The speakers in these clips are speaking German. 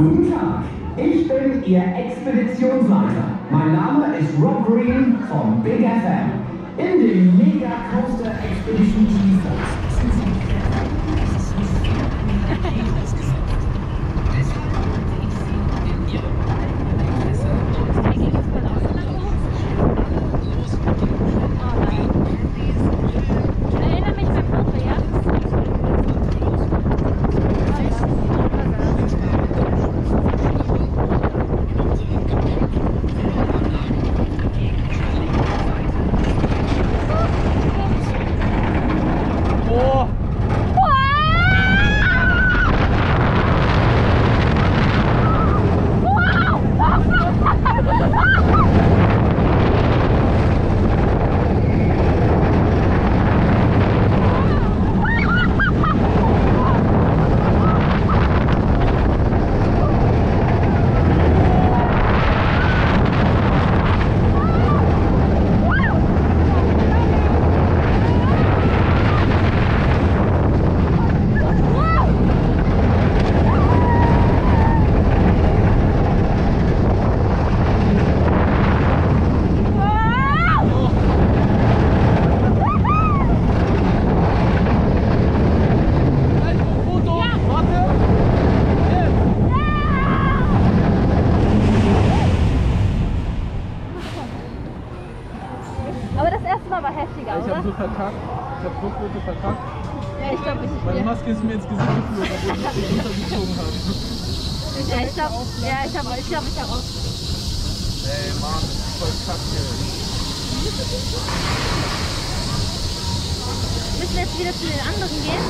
Guten Tag, ich bin Ihr Expeditionsleiter. Mein Name ist Rob Green von Big FM. In dem Mega Coaster Expedition Aber das erste Mal war heftiger, ich oder? Ich hab so verkackt. Ich hab Rückwürfe verkackt. Ja, ich glaube, ich... Meine Maske ist mir ins Gesicht geflogen, obwohl ich mich runtergezogen habe. Ja, ich glaube, ja, ich habe ich, hab, ich hab auch... Ey, Mann, voll kacke. Müssen wir jetzt wieder zu den anderen gehen?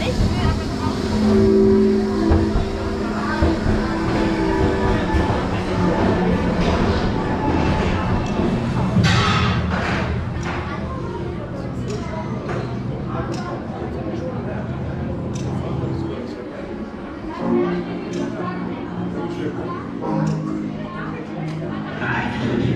Nicht? Nee,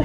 です。